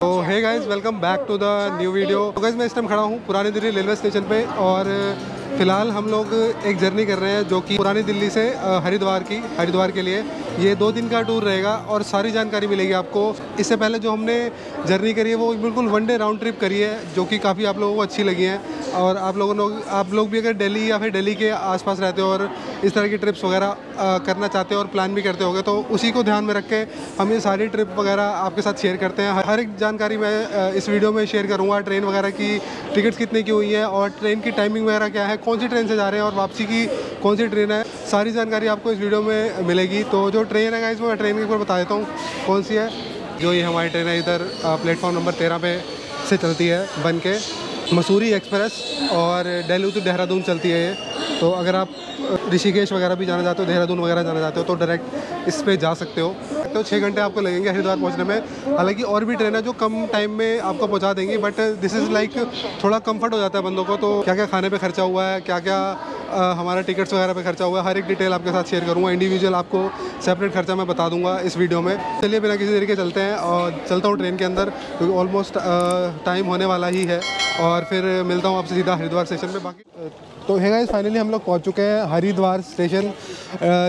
तो hey guys welcome back to the new video तो guys मैं इस टाइम खड़ा हूँ पुरानी दिल्ली रेलवे स्टेशन पे और, फ़िलहाल हम लोग एक जर्नी कर रहे हैं जो कि पुरानी दिल्ली से हरिद्वार की, हरिद्वार के लिए। ये दो दिन का टूर रहेगा और सारी जानकारी मिलेगी आपको। इससे पहले जो हमने जर्नी करी है, वो बिल्कुल वन डे राउंड ट्रिप करी है, जो कि काफ़ी आप लोगों को अच्छी लगी है। और आप लोगों लोग आप लोग भी अगर दिल्ली या फिर दिल्ली के आसपास रहते हो और इस तरह की ट्रिप्स वगैरह करना चाहते हो और प्लान भी करते होगे तो उसी को ध्यान में रख के हम ये सारी ट्रिप वगैरह आपके साथ शेयर करते हैं। हर एक जानकारी मैं इस वीडियो में शेयर करूँगा ट्रेन वगैरह की टिकट्स कितने की हुई है और ट्रेन की टाइमिंग वगैरह क्या है, कौन सी ट्रेन से जा रहे हैं और वापसी की कौन सी ट्रेन है, सारी जानकारी आपको इस वीडियो में मिलेगी। तो जो ट्रेन है गाइस मैं ट्रेन के ऊपर बता देता हूँ कौन सी है। जो ये हमारी ट्रेन है, इधर प्लेटफॉर्म नंबर तेरह पे से चलती है, बन के। मसूरी एक्सप्रेस और दिल्ली टू देहरादून चलती है ये। तो अगर आप ऋषिकेश वगैरह भी जाना चाहते हो, देहरादून वगैरह जाना चाहते हो तो डायरेक्ट इस पर जा सकते हो। तो छः घंटे आपको लगेंगे हरिद्वार पहुँचने में। हालाँकि और भी ट्रेन है जो कम टाइम में आपको पहुँचा देंगी बट दिस इज़ लाइक थोड़ा कंफर्ट हो जाता है बंदों को। तो क्या क्या खाने पे खर्चा हुआ है क्या क्या हमारा टिकट्स वगैरह पे खर्चा हुआ है हर एक डिटेल आपके साथ शेयर करूँगा। इंडिविजुअल आपको सेपरेट खर्चा मैं बता दूँगा इस वीडियो में। चलिए बिना किसी तरीके चलते हैं और चलता हूँ ट्रेन के अंदर, क्योंकि ऑलमोस्ट टाइम होने वाला ही है। और फिर मिलता हूँ आपसे सीधा हरिद्वार स्टेशन पे। बाकी तो है गाइस फाइनली हम लोग पहुँच चुके हैं हरिद्वार स्टेशन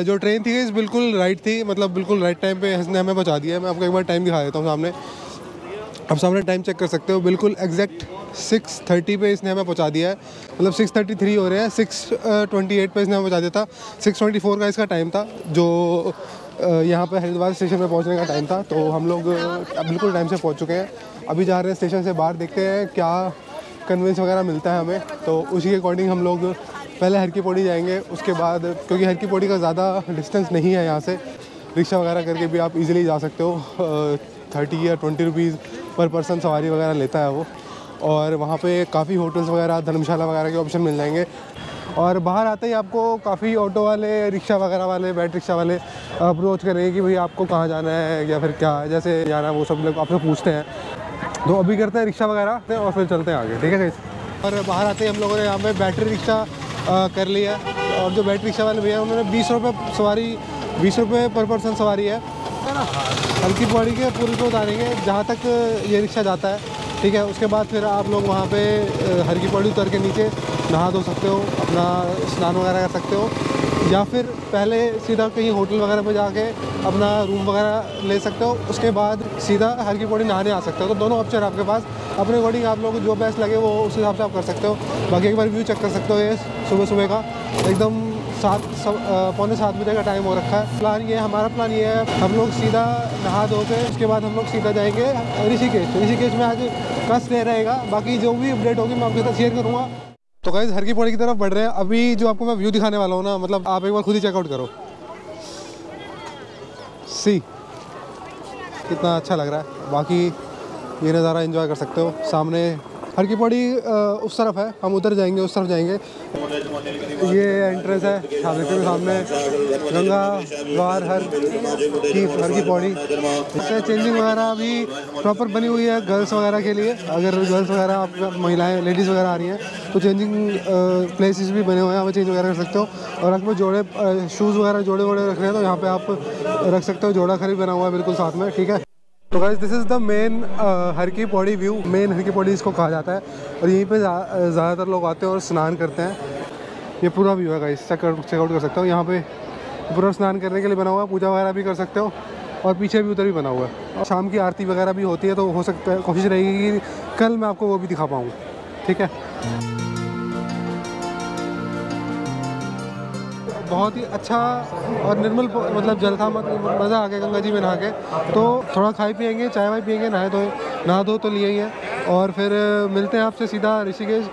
जो ट्रेन थी गाइस बिल्कुल राइट थी। मतलब बिल्कुल राइट टाइम पे इसने हमें पहुँचा दिया मैं आपको एक बार टाइम दिखा देता हूँ सामने। आप सामने टाइम चेक कर सकते हो। बिल्कुल एग्जैक्ट सिक्स थर्टी पे इसने हमें पहुँचा दिया है। मतलब सिक्स थर्टी थ्री हो रहे हैं सिक्स ट्वेंटी एट पर इसने हमें पहुँचा दिया था। सिक्स ट्वेंटी फोर का इसका टाइम था, जो यहाँ पर हरिद्वार स्टेशन पर पहुँचने का टाइम था। तो हम लोग बिल्कुल टाइम से पहुँच चुके हैं। अभी जा रहे हैं स्टेशन से बाहर, देखते हैं क्या कन्वेंस वगैरह मिलता है हमें। तो उसी के अकॉर्डिंग हम लोग पहले हर की पौड़ी जाएँगे, उसके बाद, क्योंकि हर की पौड़ी का ज़्यादा डिस्टेंस नहीं है यहाँ से। रिक्शा वगैरह करके भी आप इजीली जा सकते हो। थर्टी या ट्वेंटी रुपीज़ पर पर्सन सवारी वगैरह लेता है वो। और वहाँ पे काफ़ी होटल्स वगैरह, धर्मशाला वगैरह के ऑप्शन मिल जाएँगे। और बाहर आते ही आपको काफ़ी ऑटो वाले, रिक्शा वगैरह वाले बैट रिक्शा वाले अप्रोच करेंगे कि भाई आपको कहाँ जाना है, या फिर क्या जैसे जाना वो सब लोग आपसे पूछते हैं। तो अभी करते हैं रिक्शा वगैरह और फिर चलते हैं आगे, ठीक है guys? और बाहर आते ही हम लोगों ने यहाँ पर बैटरी रिक्शा कर लिया और जो बैटरी रिक्शा वाले भैया उन्होंने बीस रुपये सवारी, बीस रुपये पर पर्सन सवारी है। हल्की पौड़ी के पुल पे उतारेंगे, जहाँ तक ये रिक्शा जाता है। ठीक है, उसके बाद फिर आप लोग वहाँ पे हर की पौड़ी उतर के नीचे नहा धो सकते हो, अपना स्नान वगैरह कर सकते हो। या फिर पहले सीधा कहीं होटल वगैरह पे जाके अपना रूम वगैरह ले सकते हो, उसके बाद सीधा हर की पौड़ी नहाने आ सकते हो। तो दोनों ऑप्शन आपके पास। अपने अकॉर्डिंग आप लोगों जो बेस्ट लगे वो उस हिसाब से आप कर सकते हो। बाकी एक बार व्यू चेक कर सकते हो ये सुबह सुबह का। एकदम सात पौने सात बजे का टाइम हो रखा है। प्लान ये, हमारा प्लान ये है, हम लोग सीधा नहा धो के, उसके बाद हम लोग सीधा जाएँगे ऋषिकेश। ऋषिकेश में आज का स्टे रहेगा, बाकी जो भी अपडेट होगी मैं आपके साथ शेयर करूँगा। तो गाइज़ हर की पौड़ी की तरफ़ बढ़ रहे हैं। अभी जो आपको मैं व्यू दिखाने वाला हूँ ना मतलब आप एक बार खुद ही चेकआउट करो। सी कितना अच्छा लग रहा है। बाकी ये नज़ारा एंजॉय कर सकते हो। सामने हर की पौड़ी उस तरफ़ है। हम उधर जाएँगे, उस तरफ़ जाएँगे। ये एंट्रेंस है आप देखते हो सामने। गंगा, द्वार, हर की हर की पौड़ी इससे चेंजिंग वगैरह अभी प्रॉपर बनी हुई है गर्ल्स वगैरह के लिए। अगर गर्ल्स वगैरह, आप महिलाएँ लेडीज़ वगैरह आ रही हैं तो चेंजिंग प्लेसेस भी बने हुए हैं। वहाँ चेंज वगैरह कर सकते हो। और अगर जोड़े शूज़ वगैरह जोड़े वोड़े रख रहे हैं तो यहाँ पर आप रख सकते हो। जोड़ा खरीद बना हुआ है बिल्कुल साथ में, ठीक है? तो guys this is the main Har ki Pauri view main Har ki Pauri इसको कहा जाता है। और यहीं पे ज़्या- ज़्यादातर लोग आते हैं और स्नान करते हैं। ये पूरा व्यू है गाइस चेकआउट चेकआउट कर सकते हो। यहाँ पे पूरा स्नान करने के लिए बना हुआ है, पूजा वगैरह भी कर सकते हो। और पीछे भी उधर भी बना हुआ है। शाम की आरती वगैरह भी होती है तो हो सकता है, कोशिश रहेगी कि कल मैं आपको वो भी दिखा पाऊँ। ठीक है? बहुत ही अच्छा और निर्मल मतलब जल था मज़ा आ गया गंगा जी में नहा के। तो थोड़ा खाई पियेंगे, चाय वाय पियेंगे, नहाए धोए, नहा दो तो लिए ही है। और फिर मिलते हैं आपसे सीधा ऋषिकेश।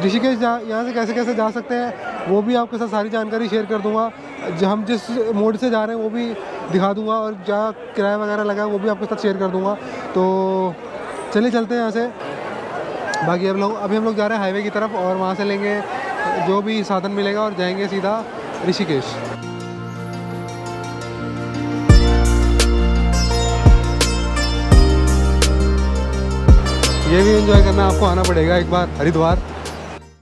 ऋषिकेश जा यहाँ से कैसे कैसे जा सकते हैं, वो भी आपके साथ सारी जानकारी शेयर कर दूँगा। हम जिस मोड से जा रहे हैं, वो भी दिखा दूँगा और जहाँ किराया वगैरह लगा वो भी आपके साथ शेयर कर दूँगा। तो चलिए चलते हैं यहाँ से। बाकी हम लोग अभी हम लोग जा रहे हैं हाईवे की तरफ़ और वहाँ से लेंगे जो भी साधन मिलेगा और जाएँगे सीधा। ऋषिकेश। ये भी एंजॉय करना, आपको आना पड़ेगा एक बार, हरिद्वार।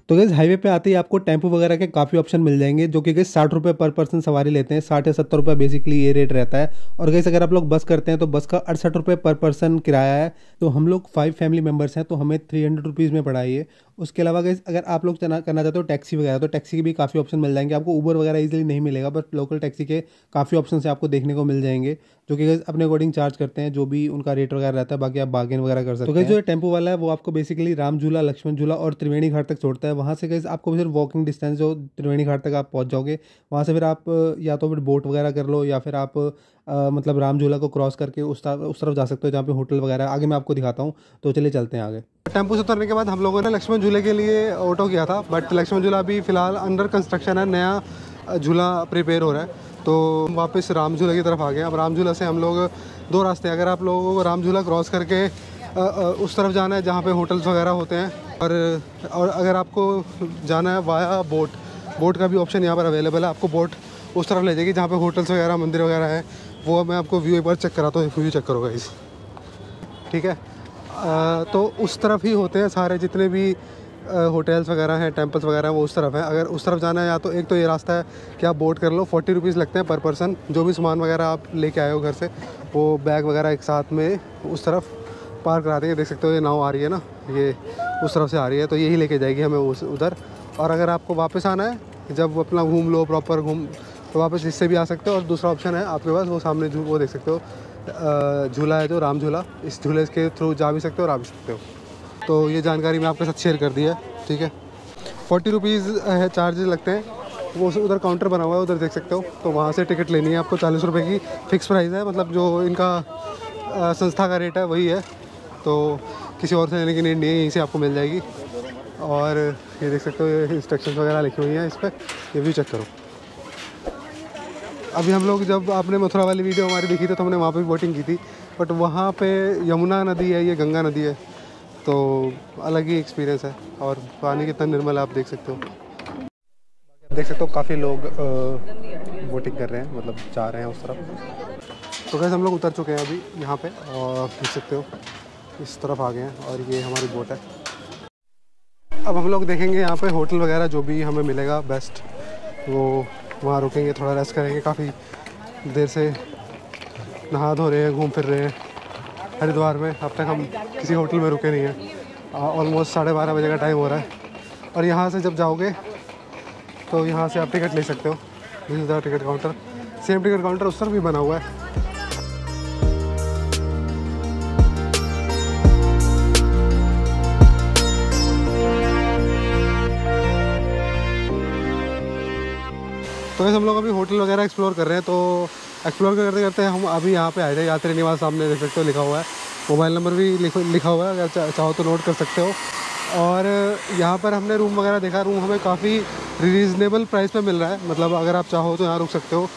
तो गैस हाईवे पे आते ही आपको टेंपो वगैरह के काफ़ी ऑप्शन मिल जाएँगे, जो कि गैस साठ रुपये पर पर्सन सवारी लेते हैं, साठ या सत्तर रुपये बेसिकली ये रेट रहता है। और गैस अगर आप लोग बस करते हैं तो बस का अड़सठ रुपये पर पर्सन किराया है। तो हम लोग फाइव फैमिली मेंबर्स हैं तो हमें थ्री हंड्रेड रुपीज़ में पड़ा ये उसके अलावा गैस अगर आप लोग करना चाहते हो टैक्सी वगैरह तो टैक्सी के भी काफ़ी ऑप्शन मिल जाएँगे। आपको ऊबर वगैरह इजीली नहीं मिलेगा बट लोकल टैक्सी के काफ़ी ऑप्शन से आपको देखने को मिल जाएँगे जो कि अपने अकॉर्डिंग चार्ज करते हैं जो भी उनका रेट वगैरह रहता है बाकी आप बार्गेन वगैरह कर सकते हैं। तो जो टेंपो वाला है वो आपको बेसिकली राम झूला लक्ष्मण झूला और त्रिवेणी घाट तक छोड़ता है। वहाँ से गैस आपको फिर वॉकिंग डिस्टेंस जो त्रिवेणी घाट तक आप पहुँच जाओगे। वहाँ से फिर आप या तो फिर बोट वगैरह कर लो या फिर आप आ, मतलब राम झूला को क्रॉस करके उस तरफ़ उस तरफ़ जा सकते हो जहाँ पे होटल वगैरह आगे मैं आपको दिखाता हूँ तो चलिए चलते हैं आगे। टेंपो से उतरने के बाद हम लोगों ने लक्ष्मण झूले के लिए ऑटो किया था बट लक्ष्मण झूला अभी फ़िलहाल अंडर कंस्ट्रक्शन है, नया झूला प्रिपेयर हो रहा है। तो वापस राम झूला की तरफ़ आ गए। अब राम झूला से हम लोग दो रास्ते, अगर आप लोगों को राम झूला क्रॉस करके उस तरफ़ जाना है जहाँ पे होटल्स वगैरह होते हैं, और और अगर आपको जाना है वाया बोट बोट का भी ऑप्शन यहाँ पर अवेलेबल है। आपको बोट उस तरफ़ ले जाएगी जहाँ पे होटल्स वगैरह, मंदिर वगैरह है। वो मैं आपको व्यू एक बार चेक कराता हूँ व्यू चेक करोगा इस ठीक है? आ, तो उस तरफ़ ही होते हैं सारे जितने भी होटल्स वगैरह हैं टेंपल्स वगैरह हैं वो उस तरफ़ हैं। अगर उस तरफ़ जाना है या तो एक तो ये रास्ता है कि आप बोट कर लो फोर्टी रुपीज़ लगते हैं पर पर्सन जो भी सामान वगैरह आप लेके आए हो घर से वो बैग वगैरह एक साथ में उस तरफ़ पार करा देंगे। देख सकते हो ये नाव आ रही है ना ये उस तरफ़ से आ रही है तो यही लेके जाएगी हमें उस उधर। और अगर आपको वापस आना है जब अपना घूम लो प्रॉपर घूम तो वापस इससे भी आ सकते हो। और दूसरा ऑप्शन है आपके पास वो सामने वो देख सकते हो झूला है जो राम झूला। इस झूले के थ्रू जा भी सकते हो और आ भी सकते हो। तो ये जानकारी मैं आपके साथ शेयर कर दी है, ठीक है? फोर्टी रुपीज़ है चार्जेस लगते हैं। वो उधर काउंटर बना हुआ है, उधर देख सकते हो। तो वहाँ से टिकट लेनी है आपको चालीस रुपये की फ़िक्स प्राइस है। मतलब जो इनका संस्था का रेट है, वही है। तो किसी और से लेने की नीड नहीं है, यहीं से आपको मिल जाएगी। और ये देख सकते हो, ये इंस्ट्रक्शन वगैरह लिखी हुई हैं इस पर ये भी चेक करो। अभी हम लोग जब आपने मथुरा वाली वीडियो हमारी देखी थी तो हमने वहाँ पे भी बोटिंग की थी बट वहाँ पे यमुना नदी है, ये गंगा नदी है तो अलग ही एक्सपीरियंस है और पानी कितना निर्मल आप देख सकते हो। देख सकते हो काफ़ी लोग बोटिंग कर रहे हैं मतलब जा रहे हैं उस तरफ़। तो कैसे हम लोग उतर चुके हैं अभी यहाँ पे और देख सकते हो, इस तरफ़ आ गए हैं और ये हमारी बोट है। अब हम लोग देखेंगे यहाँ पे होटल वगैरह जो भी हमें मिलेगा बेस्ट वो वहाँ रुकेंगे, थोड़ा रेस्ट करेंगे, काफ़ी देर से नहा धो रहे हैं, घूम फिर रहे हैं। हरिद्वार में अब तक हम किसी होटल में रुके नहीं हैं। ऑलमोस्ट साढ़े बारह बजे का टाइम हो रहा है। और यहाँ से जब जाओगे तो यहाँ से आप टिकट ले सकते हो। The ticket counter same ticket counter उस तरफ़ भी बना हुआ है। तो वैसे हम लोग अभी होटल वगैरह एक्सप्लोर कर रहे हैं तो एक्सप्लोर करते करते हम अभी यहाँ पे आए थे, यात्री निवास सामने देख सकते हो, लिखा हुआ है। मोबाइल नंबर भी लिखा हुआ है, अगर चाहो तो नोट कर सकते हो। और यहाँ पर हमने रूम वगैरह देखा रूम हमें काफ़ी रीज़नेबल प्राइस पे मिल रहा है मतलब अगर आप चाहो तो यहाँ रुक सकते हो।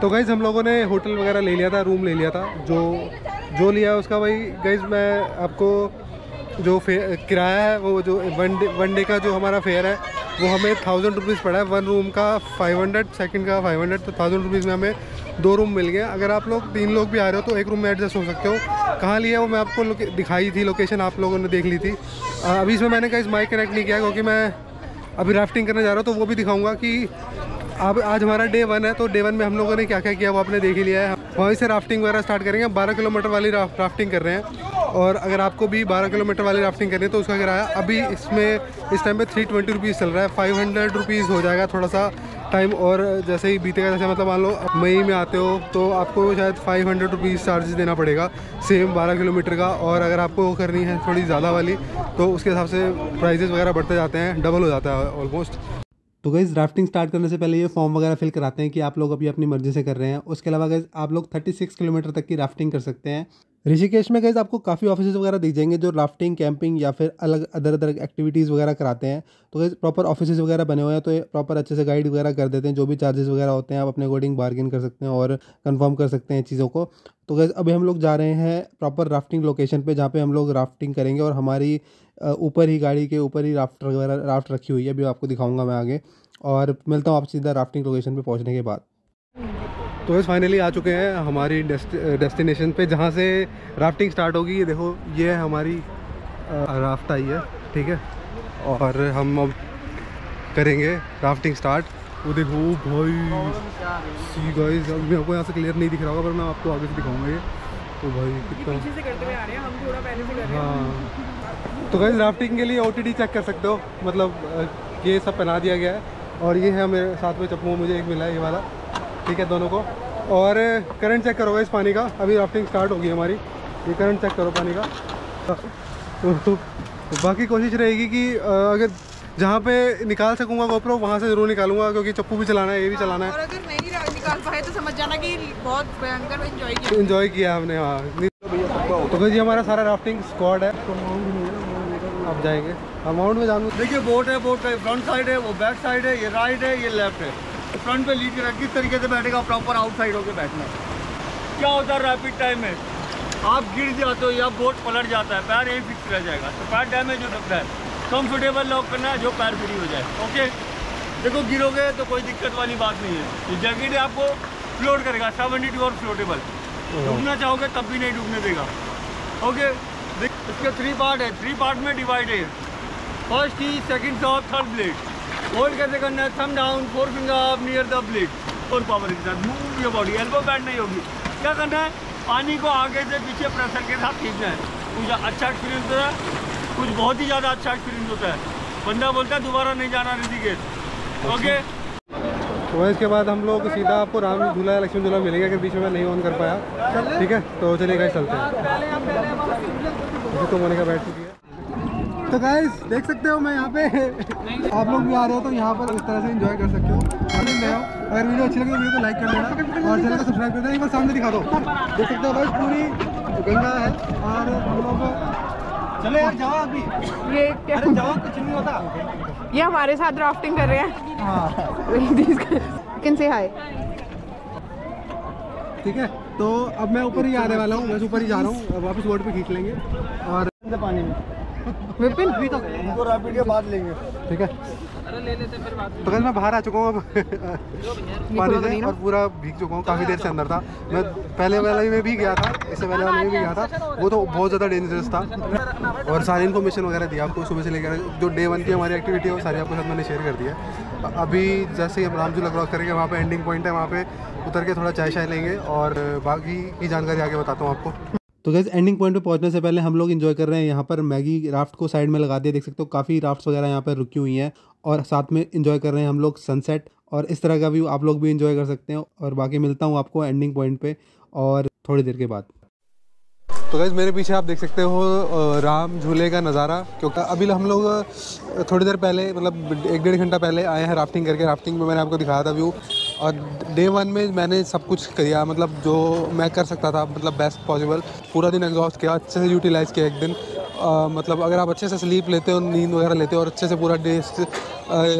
तो गाइज़ हम लोगों ने होटल वगैरह ले लिया था रूम ले लिया था। जो जो लिया उसका भाई गाइज़ मैं आपको जो किराया है, वो, जो वन डे वन डे का जो हमारा फेयर है, वो हमें थाउज़ेंड रुपीज़ पड़ा है। वन रूम का फाइव हंड्रेड सेकेंड का फाइव हंड्रेड तो थाउज़ेंड रुपीज़ में हमें दो रूम मिल गए। अगर आप लोग, तीन लोग भी आ रहे हो तो एक रूम में एडजस्ट हो सकते हो। कहाँ लिया वो मैं आपको दिखाई थी लोकेशन आप लोगों ने देख ली थी। अभी इसमें मैंने कहीं माइक कनेक्ट नहीं किया, क्योंकि मैं अभी राफ्टिंग करने जा रहा हूँ तो वो भी दिखाऊँगा कि अब आज हमारा डे वन है तो डे वन में हम लोगों ने क्या क्या किया वो आपने देख ही लिया है। वहीं से राफ्टिंग वगैरह स्टार्ट करेंगे। बारह किलोमीटर वाली राफ्टिंग कर रहे हैं। और अगर आपको भी 12 किलोमीटर वाली राफ्टिंग करनी है तो उसका किराया अभी इसमें, इस टाइम पे थ्री ट्वेंटी रुपीज़ चल रहा है। फाइव हंड्रेड रुपीज़ हो जाएगा थोड़ा सा टाइम और जैसे ही बीतेगा, जैसे मतलब मान लो मई में आते हो तो आपको शायद फाइव हंड्रेड रुपीज़ चार्जेस देना पड़ेगा सेम बारह किलोमीटर का। और अगर आपको करनी है थोड़ी ज़्यादा वाली तो उसके हिसाब से प्राइजेस वगैरह बढ़ते जाते हैं डबल हो जाता है ऑलमोस्ट तो गई राफ्टिंग स्टार्ट करने से पहले ये फॉर्म वगैरह फिल कराते हैं कि आप लोग अभी अपनी मर्ज़ी से कर रहे हैं। उसके अलावा गई आप लोग 36 किलोमीटर तक की राफ्टिंग कर सकते हैं। ऋषिकेश में गए आपको काफ़ी ऑफ़िस वगैरह दिख जाएँगे जो राफ्टिंग कैंपिंग या फिर अलग, अदर अदर एक्टिविटीज़ वगैरह कराते हैं। तो गए प्रॉपर ऑफ़िस वगैरह बने हुए हैं तो प्रॉपर अच्छे से गाइड वगैरह कर देते हैं। जो भी चार्जेस वगैरह होते हैं, आप अपने अकॉर्डिंग बार्गेन कर सकते हैं और कन्फर्म कर सकते हैं चीज़ों को। तो गैस अभी हम लोग जा रहे हैं प्रॉपर राफ्टिंग लोकेशन पे, जहाँ पे हम लोग राफ्टिंग करेंगे और हमारी ऊपर ही गाड़ी के ऊपर ही राफ्ट वगैरह राफ्ट रखी हुई है। अभी आपको दिखाऊँगा मैं आगे। और मिलता हूँ आप सीधा राफ्टिंग लोकेशन पर पहुँचने के बाद। तो इस फाइनली आ चुके हैं हमारी डेस्टिनेशन पे जहाँ से राफ्टिंग स्टार्ट होगी। ये देखो ये है हमारी राफ्ट आई है ठीक है? और हम अब करेंगे राफ्टिंग स्टार्ट वो देखो भाई सी गाइस अब मेरे को यहाँ से क्लियर नहीं दिख रहा होगा पर मैं आपको आगे से दिखाऊँगा ये। तो भाई कितना हाँ तो गाइस राफ्टिंग के लिए ओटीडी चेक कर सकते हो। मतलब ये सब पहना दिया गया है। और ये है मेरे साथ में चप्पू मुझे एक मिला है ये वाला। ठीक है दोनों को। और करंट चेक करोगे इस पानी का। अभी राफ्टिंग स्टार्ट होगी हमारी। ये करंट चेक करो पानी का। तो, बाकी कोशिश रहेगी कि अगर जहाँ पे निकाल सकूँगा गोप्रो वहाँ से ज़रूर निकालूँगा क्योंकि चप्पू भी चलाना है ये भी चलाना है। और अगर नहीं निकाल पाए तो समझ जाना कि बहुत भयंकर एंजॉय किया। इन्जॉय किया हमने हाँ। तो भाई ये हमारा सारा राफ्टिंग स्क्वाड है। आप जाएँगे। अमाउंट में जानू देखिए बोट है बोट का फ्रंट साइड है वो बैक साइड है ये राइट है ये लेफ़्ट है। फ्रंट पे लीड कर किस तरीके से बैठेगा प्रॉपर आउट साइड होकर बैठना। क्या होता है रैपिड टाइम में? आप गिर जाते हो या बोट पलट जाता है पैर यहीं फिक्स रह जाएगा। तो पैर डैमेज हो सकता है। कंफर्टेबल लॉक करना है जो पैर फ्री हो जाए। ओके देखो गिरोगे तो कोई दिक्कत वाली बात नहीं है। ये जैकेट आपको फ्लोट करेगा सेवेंटी टू और फ्लोटेबल डूबना चाहोगे तब भी नहीं डूबने देगा। ओके देख इसके थ्री पार्ट है। थ्री पार्ट में डिवाइड है। फ़र्स्ट की second top third blade hold कैसे करना है thumb down four finger up near the blade और पावर के साथ move your body elbow bend नहीं होगी क्या करना है पानी को आगे से पीछे प्रेशर के साथ खींचना है कुछ अच्छा एक्सपीरियंस होता है कुछ बहुत ही ज़्यादा अच्छा एक्सपीरियंस होता है बंदा बोलता है दोबारा नहीं जाना ऋषिकेश ओके तो इसके बाद हम लोग सीधा आपको राम झूला या लक्ष्मण झूला मिलेंगे अगर बीच में मैं नहीं ऑन कर पाया ठीक है तो चलिए गाइस चलते हैं तो मोनिका बैठ चुकी है तो गाइस देख सकते हो मैं यहाँ पे। आप लोग भी आ रहे हो तो यहाँ पर इस तरह से एंजॉय कर सकते हो। अगर वीडियो अच्छी लगे तो वीडियो को लाइक कर देना और चैनल को सब्सक्राइब कर देना। एक बार सामने दिखा दो। देख सकते हो गाइस पूरी गंगा है और हम लोग चलो यार जाओ अभी ये क्या? जाओ कुछ नहीं होता। ये हमारे साथ राफ्टिंग कर रहे हैं। हाँ। कैन से हाय ठीक है तो अब मैं ऊपर ही आने वाला हूँ। बस ऊपर ही जा रहा हूँ। वापस बोर्ड पे खींच लेंगे। और पानी में। विपिन इनको रैपिड के बाद लेंगे। ठीक है। ले लेते तो कल मैं बाहर आ चुका हूँ अब। पानी से और पूरा भीग चुका हूँ काफ़ी देर से अंदर था। मैं पहले वाले में भी गया था इससे पहले वाले में भी गया था। वो तो बहुत ज़्यादा डेंजरस था। और सारी इन्फॉर्मेशन वगैरह दी आपको सुबह से लेकर जो डे वन की हमारी एक्टिविटी है वो सारी आपके साथ मैंने शेयर कर दी है। अभी जैसे ही हम रामझूला क्रॉस करेंगे वहाँ पे एंडिंग पॉइंट है वहाँ पे उतर के थोड़ा चाय शाय लेंगे और बाकी की जानकारी आगे बताता हूँ आपको। तो गैस एंडिंग पॉइंट पे पहुँचने से पहले हम लोग इन्जॉय कर रहे हैं यहाँ पर मैगी राफ्ट को साइड में लगा दिया। देख सकते हो, काफ़ी राफ्ट्स वगैरह यहाँ पर रुकी हुई हैं और साथ में इन्जॉय कर रहे हैं हम लोग सनसेट और इस तरह का व्यू आप लोग भी इन्जॉय कर सकते हैं और बाकी मिलता हूँ आपको एंडिंग पॉइंट पर और थोड़ी देर के बाद। तो गैस मेरे पीछे आप देख सकते हो राम झूले का नज़ारा। क्योंकि अभी हम लोग थोड़ी देर पहले मतलब एक डेढ़ घंटा पहले आए हैं राफ्टिंग करके। राफ्टिंग में मैंने आपको दिखाया था व्यू और डे वन में मैंने सब कुछ किया मतलब जो मैं कर सकता था मतलब बेस्ट पॉसिबल पूरा दिन एग्जॉस्ट किया अच्छे से यूटिलाइज़ किया एक दिन। अ, मतलब अगर आप अच्छे से स्लीप लेते हो नींद वगैरह लेते हो और अच्छे से पूरा डे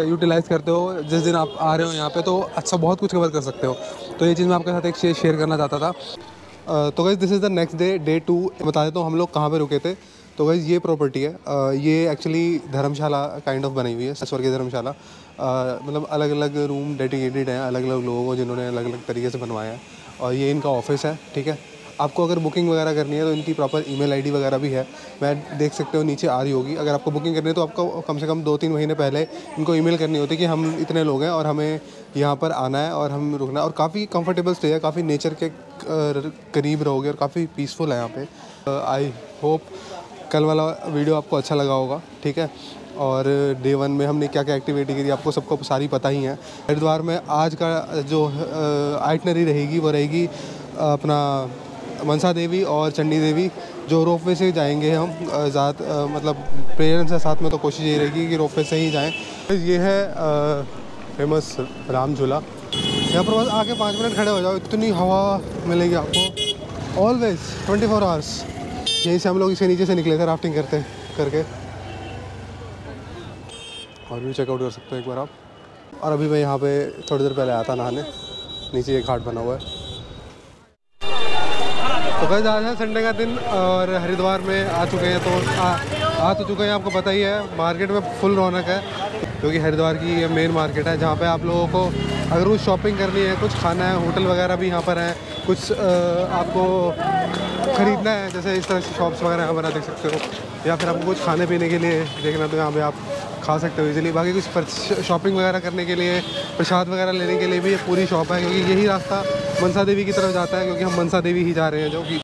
यूटिलाइज़ करते हो जिस दिन आप आ रहे हो यहाँ पे तो अच्छा बहुत कुछ कवर कर सकते हो। तो ये चीज़ मैं आपके साथ एक शेयर शेयर करना चाहता था। तो guys this is the next day day two बता देता हूँ हम लोग कहाँ पे रुके थे। तो गई ये प्रॉपर्टी है। ये एक्चुअली धर्मशाला काइंड ऑफ़ बनी हुई है स्वर्गीय धर्मशाला। अ, मतलब अलग अलग रूम डेडिकेटेड हैं अलग अलग लोगों को जिन्होंने अलग अलग तरीके से बनवाया है। और ये इनका ऑफ़िस है, ठीक है? आपको अगर बुकिंग वगैरह करनी है तो इनकी प्रॉपर ईमेल आईडी वगैरह भी है। मैं देख सकते हो नीचे आ रही होगी। अगर आपको बुकिंग करनी है तो आपको कम से कम दो तीन महीने पहले इनको ईमेल करनी होती है कि हम इतने लोग हैं और हमें यहाँ पर आना है और हम रुकना है। और काफ़ी कंफर्टेबल स्टे है, काफ़ी नेचर के करीब रहोगे और काफ़ी पीसफुल है यहाँ पे। आई होप कल वाला वीडियो आपको अच्छा लगा होगा, ठीक है? और डे वन में हमने क्या क्या एक्टिविटी की आपको सबको सारी पता ही है। हरिद्वार में आज का जो आइटनरी रहेगी, वो रहेगी अपना मनसा देवी और चंडी देवी, जो रोपवे से ही जाएँगे हम ज़्यादा मतलब पेरेंट्स के साथ में तो कोशिश यही रहेगी कि रोपवे से ही जाएँ। ये है फ़ेमस राम झूला। यहाँ पर बस आके पाँच मिनट खड़े हो जाओ, इतनी हवा मिलेगी आपको। ऑलवेज ट्वेंटी फोर आवर्स यहीं से हम लोग इसे नीचे से निकले थे राफ्टिंग करते, करके। और भी चेकआउट कर सकते हो एक बार आप। और अभी मैं यहाँ पे थोड़ी देर पहले आया था नहाने नीचे एक घाट बना हुआ है। तो कल आज है संडे का दिन और हरिद्वार में आ चुके हैं तो आ, आ तो चुके हैं आपको पता ही है मार्केट में फुल रौनक है क्योंकि हरिद्वार की ये मेन मार्केट है जहाँ पे आप लोगों को अगर कुछ शॉपिंग करनी है कुछ खाना है होटल वगैरह भी यहाँ पर हैं कुछ अ, आपको ख़रीदना है जैसे इस तरह से शॉप्स वगैरह यहाँ पर देख सकते हो या फिर आपको कुछ खाने पीने के लिए देखना तो यहाँ पर आप खा सकते हो इजीली बाकी कुछ शॉपिंग वगैरह करने के लिए, प्रसाद वगैरह लेने के लिए भी ये पूरी शॉप है, क्योंकि यही रास्ता मनसा देवी की तरफ़ जाता है, क्योंकि हम मनसा देवी ही जा रहे हैं, जो कि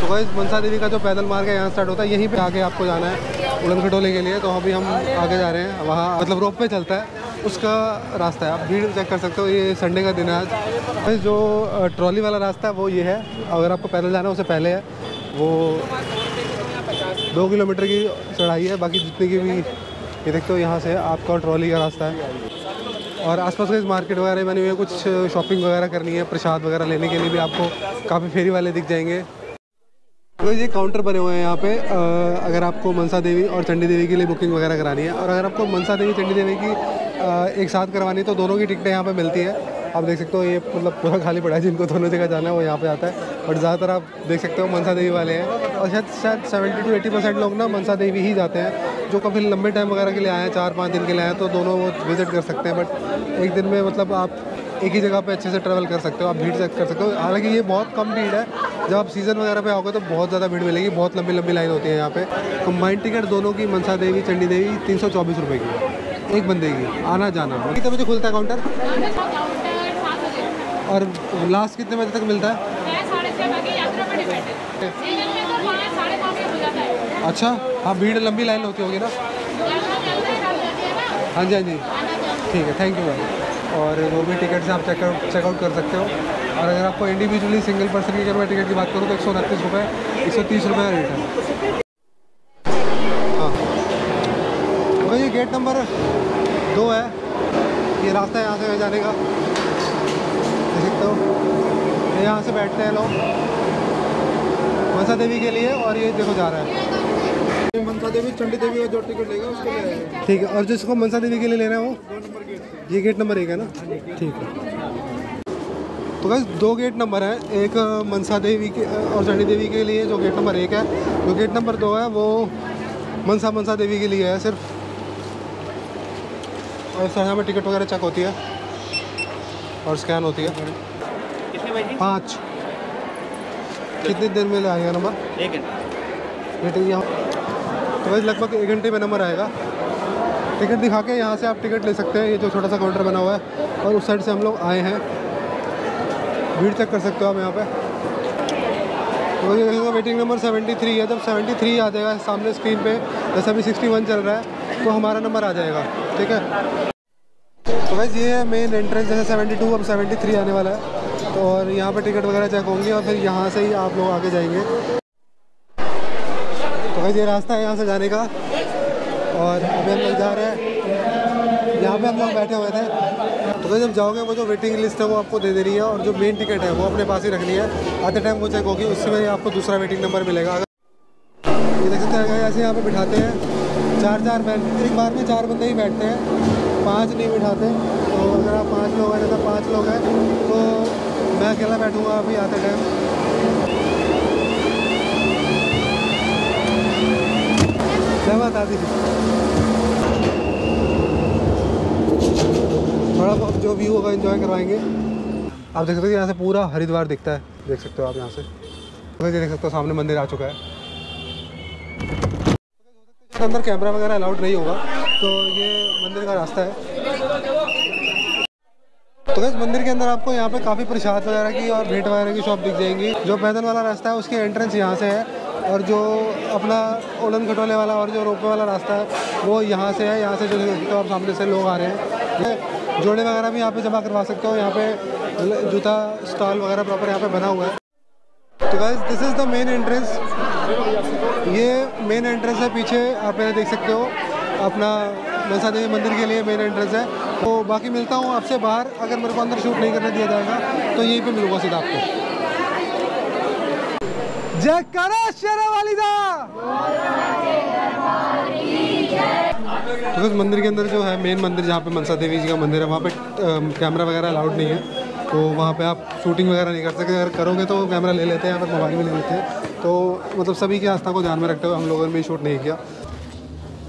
तो भाई मनसा देवी का जो पैदल मार्ग है, यहाँ स्टार्ट होता है, यहीं पर आगे आपको जाना है उड़न खटोले के लिए। तो अभी हम आगे जा रहे हैं, वहाँ मतलब रोप पे चलता है, उसका रास्ता है। आप भीड़ चेक कर सकते हो, ये संडे का दिन है आज। जो ट्रॉली वाला रास्ता है, वो ये है। अगर आपको पैदल जाना है उससे पहले है। वो दो किलोमीटर की चढ़ाई है, बाकी जितनी की भी ये देखते हो यहाँ से आपका ट्रॉली का रास्ता है। और आसपास का इस मार्केट वगैरह बनी हुई है कुछ शॉपिंग वगैरह करनी है, प्रसाद वगैरह लेने के लिए भी आपको काफ़ी फेरी वाले दिख जाएँगे। तो ये काउंटर बने हुए हैं यहाँ पे अगर आपको मनसा देवी और चंडी देवी के लिए बुकिंग वगैरह करानी है। और अगर आपको मनसा देवी, चंडी देवी की एक साथ करवानी है तो दोनों की टिकटें यहाँ पे मिलती है। आप देख सकते हो ये मतलब पूरा खाली पड़ा है, जिनको दोनों जगह जाना है वो यहाँ पे आता है। बट ज़्यादातर आप देख सकते हो मनसा देवी वाले हैं। और शायद शायद सेवेंटी टू एटी परसेंट लोग ना मनसा देवी ही जाते हैं, जो काफ़ी लंबे टाइम वगैरह के लिए आए हैं, चार, पाँच दिन के लिए आए हैं तो दोनों वो विज़िट कर सकते हैं। बट एक दिन में मतलब आप एक ही जगह पर अच्छे से ट्रैवल कर सकते हो, आप भीड़ चेक कर सकते हो। हालाँकि ये बहुत कम भीड़ है। जब आप सीज़न वगैरह पे आओगे तो बहुत ज़्यादा भीड़ मिलेगी, बहुत लंबी लंबी लाइन होती है यहाँ पे। कंबाइंड टिकट दोनों की, मनसा देवी, चंडी देवी, तीन सौ चौबीस रुपये की, एक बंदे की आना जाना कितने बजे खुलता है काउंटर और लास्ट कितने बजे तक मिलता है? अच्छा हाँ भीड़ लंबी लाइन होती होगी ना? हाँ जी हाँ जी। ठीक है थैंक यू मैम और वो भी टिकट से आप चेकआउट चेकआउट कर सकते हो। और अगर आपको इंडिविजुअली सिंगल पर्सन की अगर मैं टिकट की बात करूँ तो एक सौ उनतीस रुपये एक सौ तीस रुपये का रेट है। हाँ। तो ये गेट नंबर दो है। ये रास्ता है यहाँ से जाने का। सकते हो। ये यहाँ से बैठते हैं। लोग मनसा देवी के लिए और ये देखो जा रहा है। मनसा देवी चंडी देवी का जो टिकट लेगा उसके लिए ठीक है और जिसको मनसा देवी के लिए लेना है वो? ये गेट नंबर एक है ना? ठीक है। तो बस दो गेट नंबर हैं। एक मनसा देवी के और चंडी देवी के लिए जो गेट नंबर एक है। जो गेट नंबर दो है वो मनसा मनसा देवी के लिए है सिर्फ़। और इस तरह में टिकट वगैरह चेक होती है। और स्कैन होती है। पाँच। कितनी देर में आएगा नंबर? एक घंटे। मीटिंग यहाँ। तो वैसे लगभग एक घंटे में नंबर आएगा। टिकट दिखा के यहाँ से आप टिकट ले सकते हैं। ये जो छोटा सा काउंटर बना हुआ है और उस साइड से हम लोग आए हैं। भीड़ चेक कर सकते हो आप यहाँ पे। तो ये देखिएगा वेटिंग नंबर 73 है। जब 73 आ जाएगा सामने स्क्रीन पे जैसे अभी 61 चल रहा है तो हमारा नंबर आ जाएगा। ठीक है? तो वैसे ये मेन एंट्रेंस जैसे 72 अब 73 आने वाला है। तो और यहाँ पर टिकट वगैरह चेक होंगी और फिर यहाँ से ही आप लोग आगे जाएँगे। तो भाई ये रास्ता है यहाँ से जाने का। और अभी हम लोग जा रहे हैं। यहाँ पे हम लोग बैठे हुए थे। तो वैसे जब जाओगे, वो जो वेटिंग लिस्ट है वो आपको दे दे रही है और जो मेन टिकट है वो अपने पास ही रखनी है। आते टाइम वो चेक होगी, उससे उसमें आपको दूसरा वेटिंग नंबर मिलेगा। अगर ये देख सकते हैं ऐसे यहाँ पे बिठाते हैं चार चार बैठ एक बार में चार बंदे ही बैठते हैं। पाँच नहीं बिठाते। तो अगर आप पाँच लोग हैं जैसे पाँच लोग हैं। तो मैं अकेला बैठूँगा अभी आते टाइम क्या बात आती थोड़ा बहुत जो व्यू होगा एंजॉय करवाएँगे। आप देख सकते हो यहाँ से पूरा हरिद्वार दिखता है। देख सकते हो आप यहाँ से। तो देख सकते हो सामने मंदिर आ चुका है। अंदर कैमरा वगैरह अलाउड नहीं होगा। तो ये मंदिर का रास्ता है। तो बस मंदिर के अंदर आपको यहाँ पे काफ़ी प्रसाद वगैरह की और भेंट वगैरह की शॉप दिख जाएँगी। जो पैदल वाला रास्ता है, उसकी एंट्रेंस यहाँ से है और जो अपना उड़न खटोले वाला और जो रोपे वाला रास्ता है, वो यहाँ से है। यहाँ से जो हो आप सामने से लोग आ रहे हैं। जोड़े वगैरह भी यहाँ पे जमा करवा सकते हो। यहाँ पे जूता स्टॉल वगैरह प्रॉपर यहाँ पे बना हुआ है। तो guys this is the main entrance ये मेन एंट्रेंस है। पीछे आप मेरे देख सकते हो, अपना मनसा देवी मंदिर के लिए मेन एंट्रेंस है। तो बाकी मिलता हूँ आपसे बाहर। अगर मेरे को अंदर शूट नहीं करने दिया जाएगा तो यहीं पे मिलूँगा सीधा आपको। जय करा शेरा वालिदा तो मंदिर के अंदर जो है मेन मंदिर जहाँ पे मनसा देवी जी का मंदिर है, वहाँ पे कैमरा वगैरह अलाउड नहीं है। तो वहाँ पे आप शूटिंग वगैरह नहीं कर सकते। अगर करोगे तो कैमरा ले लेते हैं या फिर मोबाइल में ले लेते हैं। तो मतलब सभी की आस्था को ध्यान में रखते हुए हम लोगों ने शूट नहीं किया।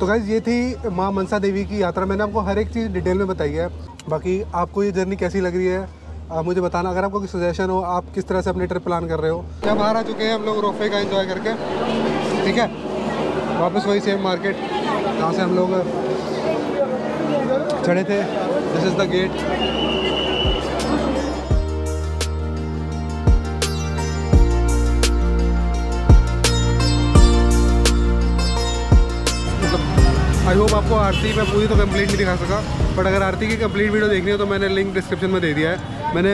तो गाइज़ ये थी माँ मनसा देवी की यात्रा। मैंने आपको हर एक चीज़ डिटेल में बताई है। बाकी आपको ये जर्नी कैसी लग रही है, आप मुझे बताना। अगर आपको कोई सजेशन हो, आप किस तरह से अपनी ट्रिप प्लान कर रहे हो। क्या बाहर आ चुके हैं हम लोग रोफे का एंजॉय करके? ठीक है? वापस वही सेम मार्केट जहाँ से हम लोग चढ़े थे। This is the gate I hope आपको आरती मैं पूरी तो कंप्लीट नहीं दिखा सका बट अगर आरती की कंप्लीट वीडियो देखनी हो तो मैंने लिंक डिस्क्रिप्शन में दे दिया है। मैंने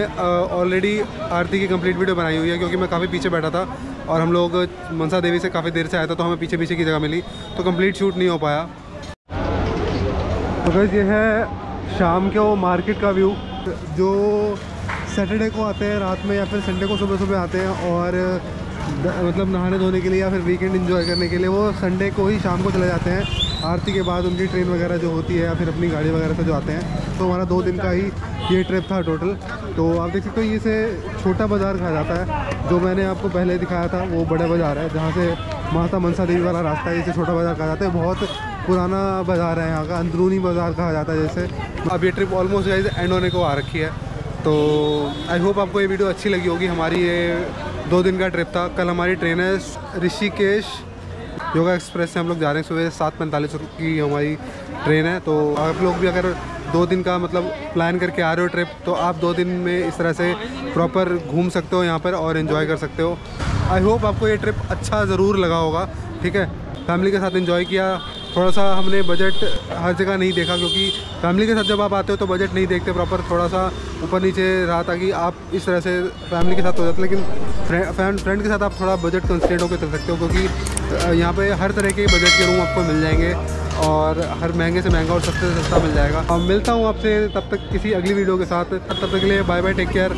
ऑलरेडी आरती की कंप्लीट वीडियो बनाई हुई है, क्योंकि मैं काफ़ी पीछे बैठा था और हम लोग मनसा देवी से काफ़ी देर से आया था तो हमें पीछे पीछे की जगह मिली तो कंप्लीट शूट नहीं हो पाया। तो बस ये है शाम के वो मार्केट का व्यू जो सैटरडे को आते हैं रात में या फिर संडे को सुबह सुबह आते हैं और मतलब नहाने धोने के लिए या फिर वीकेंड इन्जॉय करने के लिए वो संडे को ही शाम को चले जाते हैं। आरती के बाद उनकी ट्रेन वगैरह जो होती है या फिर अपनी गाड़ी वगैरह से जो आते हैं तो हमारा दो दिन का ही ये ट्रिप था टोटल तो आप देख सकते हो, ये से छोटा बाज़ार कहा जाता है। जो मैंने आपको पहले दिखाया था, वो बड़ा बाज़ार है, जहाँ से माता मनसा देवी वाला रास्ता है, इसे छोटा बाज़ार कहा जाता है। बहुत पुराना बाज़ार है यहाँ का, अंदरूनी बाज़ार कहा जाता है जैसे अब ये ट्रिप ऑलमोस्ट एंड होने को आ रखी है। तो आई होप आपको ये वीडियो अच्छी लगी होगी। हमारी ये दो दिन का ट्रिप था। कल हमारी ट्रेन है ऋषिकेश योगा एक्सप्रेस से हम लोग जा रहे हैं। सुबह सात पैंतालीस की हमारी ट्रेन है। तो आप लोग भी अगर दो दिन का मतलब प्लान करके आ रहे हो ट्रिप तो आप दो दिन में इस तरह से प्रॉपर घूम सकते हो यहाँ पर और इन्जॉय कर सकते हो। आई होप आपको ये ट्रिप अच्छा ज़रूर लगा होगा। ठीक है? फैमिली के साथ इन्जॉय किया। थोड़ा सा हमने बजट हर जगह नहीं देखा क्योंकि फैमिली के साथ जब आप आते हो तो बजट नहीं देखते प्रॉपर थोड़ा सा ऊपर नीचे रहा ताकि आप इस तरह से फैमिली के साथ हो जाते लेकिन फ्रेंड फ्रेंड के साथ आप थोड़ा बजट कंस्टेंट होकर चल सकते हो क्योंकि यहाँ पे हर तरह के बजट के रूम आपको मिल जाएँगे और हर महँगे से महँगा और सस्ते से सस्ता मिल जाएगा। और मिलता हूँ आपसे तब तक किसी अगली वीडियो के साथ। तब तक के लिए बाय बाय टेक केयर